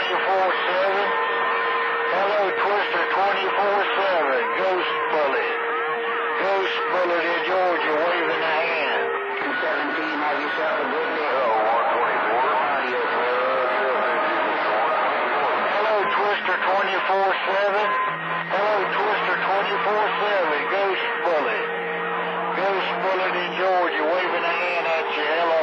24-7. Hello, Twister 24-7. Ghost Bullet. Ghost Bullet in Georgia waving a hand. 17, have yourself a good day. Hello, 124. Hello, Twister 24-7. Hello, Twister 24-7. Ghost Bullet. Ghost Bullet in Georgia waving a hand at you. Hello.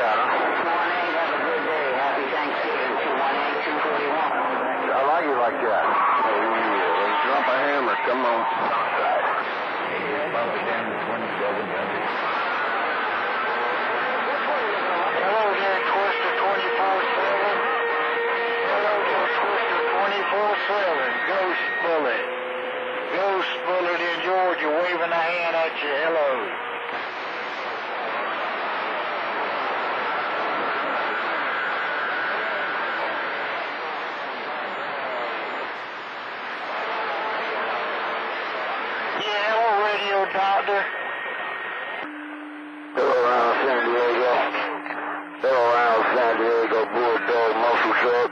Just like that, huh? 218, have a good day. Happy Thanksgiving. 218, 241. I like you like that. Oh, yeah. Drop a hammer. Come on. Hello there, Twister 24-7. Hello there, Twister 24-7. Ghost Bullet. Ghost Bullet in Georgia waving a hand at you. Hello. Yeah, hello, Radio Doctor. Hello, around San Diego. Hello, around San Diego, Bulldog Muscle Truck.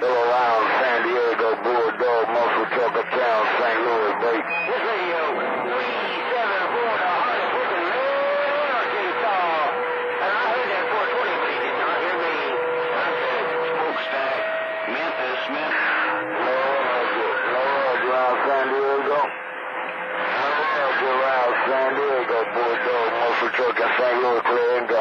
Hello, around San Diego, Bulldog Muscle Truck uptown St. Louis, baby. Lord, around San Diego,